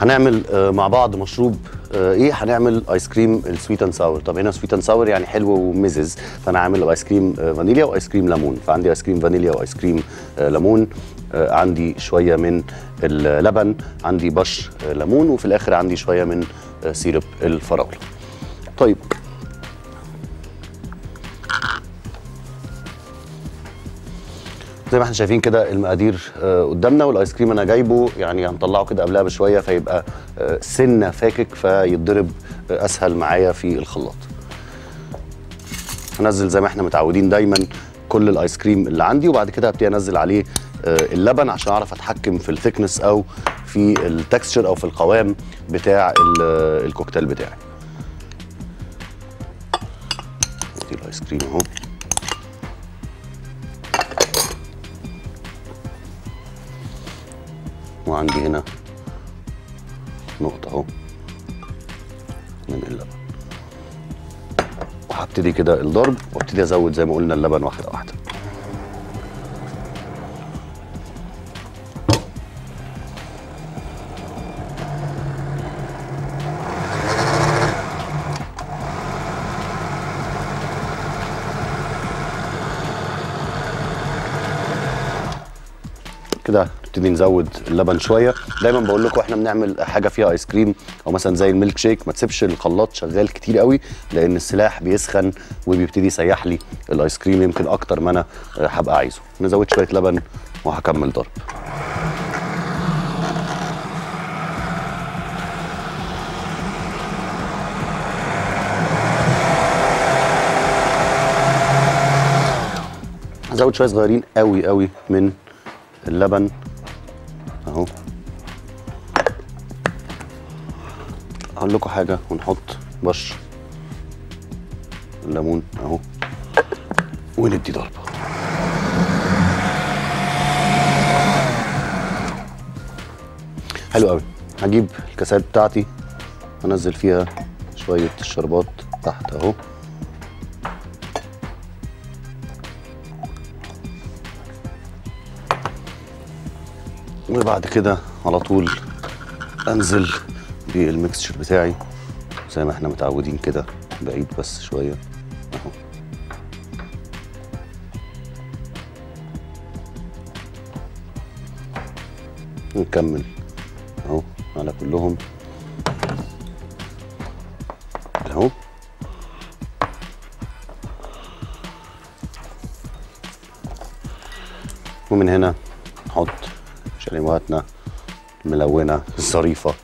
هنعمل آه، مع بعض مشروب آه، إيه؟ هنعمل ايس كريم ال sweet and sour طب هنا sweet and sour يعني حلو ومزز فانا عامل ايس كريم فانيليا وايس كريم ليمون. فعندي ايس كريم فانيليا وايس كريم آه، ليمون آه، عندي شوية من اللبن عندي بشر ليمون وفي الآخر عندي شوية من syrup الفراولة. طيب زي ما إحنا شايفين كده المقادير آه، قدامنا والآيس كريم أنا جايبه يعني هنطلعه كده قبلها بشوية فيبقى آه، سنة فاكك فيتضرب آه، أسهل معايا في الخلاط. هنزل زي ما إحنا متعودين دايما كل الآيس كريم اللي عندي وبعد كده هبتدي أنزل عليه اللبن عشان أعرف أتحكم في ال thickness أو في ال texture أو في القوام بتاع ال- الكوكتيل بتاعي. دي الآيس كريم أهو. وعندي هنا. نقطة أهو. من اللبن. وهبتدي كده الضرب وابتدي أزود زي ما قلنا اللبن واحدة واحدة. كده نبتدي نزود اللبن شوية. دايما بقول لكم إحنا بنعمل حاجة فيها ايس كريم أو مثلا زي الميلك شيك. ما تسيبش الخلاط شغال كتير قوي لأن السلاح بيسخن وبيبتدي يسيح لي الايس كريم يمكن أكتر ما أنا هبقى عايزه. نزود شوية لبن وهكمل ضرب. هزود شوية صغيرين قوي قوي من اللبن. هقول لكم حاجة ونحط بشر الليمون أهو. وندي ضربة. حلو قوي. هجيب الكاسات بتاعتي انزل فيها شوية الشربات تحت أهو. وبعد كده على طول أنزل بالميكستشر بتاعي. زي ما إحنا متعودين كده بعيد بس شوية. أهو. نكمل. أهو على كلهم. أهو. ومن هنا نحط شاليموهاتنا الملونه الظريفة.